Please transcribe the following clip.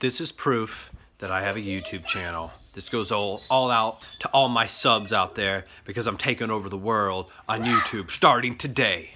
This is proof that I have a YouTube channel. This goes all, all out to all my subs out there because I'm taking over the world on YouTube starting today.